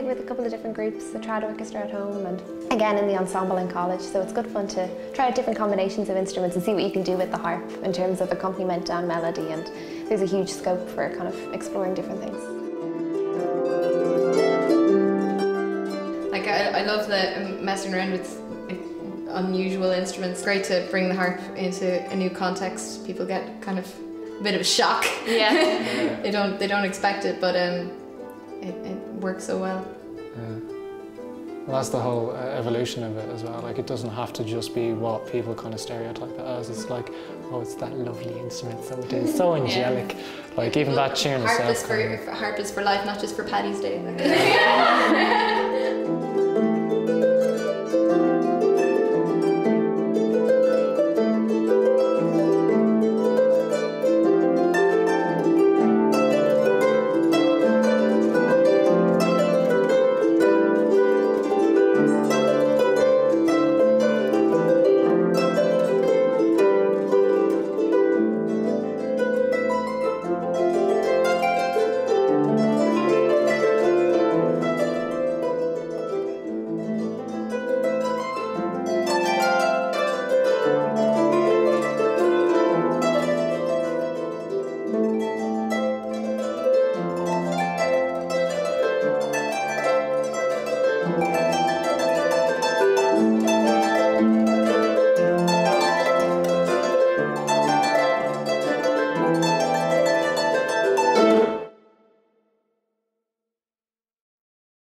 play with a couple of different groups, the trad orchestra at home and again in the ensemble in college. So it's good fun to try out different combinations of instruments and see what you can do with the harp in terms of accompaniment and melody and there's a huge scope for kind of exploring different things. Like I, I love the messing around with unusual instruments. Great to bring the harp into a new context. People get kind of a bit of a shock. Yeah. they don't they don't expect it, but um, it, it works so well. Yeah. Well, that's the whole uh, evolution of it as well. Like it doesn't have to just be what people kind of stereotype it as. It's like, oh, it's that lovely instrument, so it is so angelic. Yeah. Like even well, that tune harp itself. Is for, harp is for life, not just for Paddy's Day.